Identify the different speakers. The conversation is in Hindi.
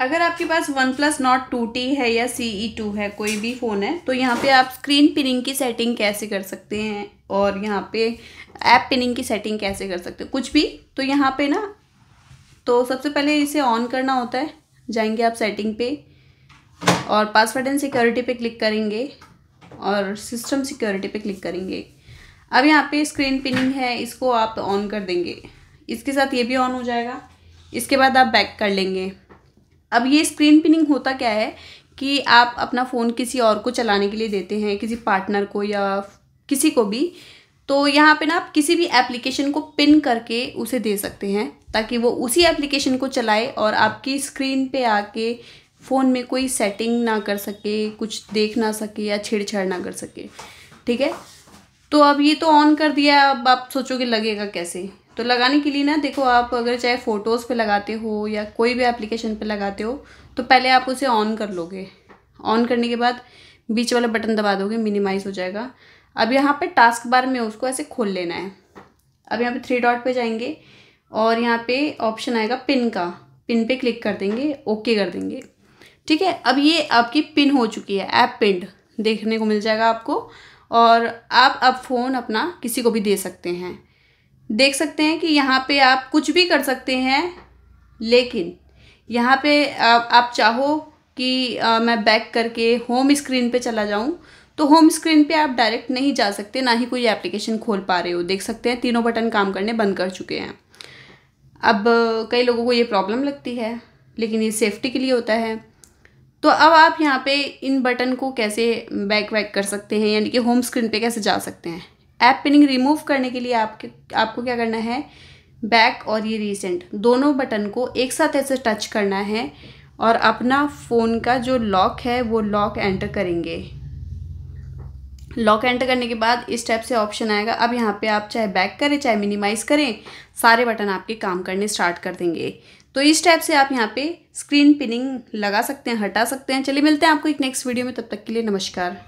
Speaker 1: अगर आपके पास One Plus Nord two T है या सी ई टू है, कोई भी फ़ोन है तो यहाँ पे आप स्क्रीन पिनिंग की सेटिंग कैसे कर सकते हैं और यहाँ पे ऐप पिनिंग की सेटिंग कैसे कर सकते हैं? कुछ भी तो यहाँ पे ना तो सबसे पहले इसे ऑन करना होता है, जाएँगे आप सेटिंग पे और पासवर्ड एंड सिक्योरिटी पे क्लिक करेंगे और सिस्टम सिक्योरिटी पे क्लिक करेंगे। अब यहाँ पे स्क्रीन पिनिंग है, इसको आप ऑन कर देंगे। इसके साथ ये भी ऑन हो जाएगा। इसके बाद आप बैक कर लेंगे। अब ये स्क्रीन पिनिंग होता क्या है कि आप अपना फ़ोन किसी और को चलाने के लिए देते हैं, किसी पार्टनर को या किसी को भी तो यहाँ पे ना आप किसी भी एप्लीकेशन को पिन करके उसे दे सकते हैं, ताकि वो उसी एप्लीकेशन को चलाए और आपकी स्क्रीन पे आके फ़ोन में कोई सेटिंग ना कर सके, कुछ देख ना सके या छेड़छाड़ ना कर सके। ठीक है? तो अब ये तो ऑन कर दिया, अब आप सोचोगे लगेगा कैसे? तो लगाने के लिए ना, देखो आप अगर चाहे फ़ोटोज़ पे लगाते हो या कोई भी एप्लीकेशन पे लगाते हो तो पहले आप उसे ऑन कर लोगे। ऑन करने के बाद बीच वाला बटन दबा दोगे मिनिमाइज़ हो जाएगा। अब यहाँ पे टास्क बार में उसको ऐसे खोल लेना है। अब यहाँ पे थ्री डॉट पे जाएँगे और यहाँ पे ऑप्शन आएगा पिन का। पिन पे क्लिक कर देंगे ओके कर देंगे। ठीक है? अब ये आपकी पिन हो चुकी है ऐप पिंड देखने को मिल जाएगा आपको और आप अब फ़ोन अपना किसी को भी दे सकते हैं। देख सकते हैं कि यहाँ पे आप कुछ भी कर सकते हैं लेकिन यहाँ पे आप, आप चाहो कि आ, मैं बैक करके होम स्क्रीन पे चला जाऊँ तो होम स्क्रीन पे आप डायरेक्ट नहीं जा सकते ना ही कोई एप्लीकेशन खोल पा रहे हो। देख सकते हैं तीनों बटन काम करने बंद कर चुके हैं। अब कई लोगों को ये प्रॉब्लम लगती है लेकिन ये सेफ्टी के लिए होता है। तो अब आप यहाँ पे इन बटन को कैसे बैक वैक कर सकते हैं यानी कि होम स्क्रीन पे कैसे जा सकते हैं? ऐप पिनिंग रिमूव करने के लिए आपके, आपको क्या करना है? बैक और ये रीसेंट, दोनों बटन को एक साथ ऐसे टच करना है और अपना फ़ोन का जो लॉक है, वो लॉक एंटर करेंगे। लॉक एंटर करने के बाद इस टाइप से ऑप्शन आएगा। अब यहाँ पे आप चाहे बैक करें, चाहे मिनिमाइज़ करें, सारे बटन आपके काम करने स्टार्ट कर देंगे। तो इस टाइप से आप यहाँ पे स्क्रीन पिनिंग लगा सकते हैं, हटा सकते हैं। चलिए मिलते हैं आपको एक नेक्स्ट वीडियो में, तब तक के लिए नमस्कार।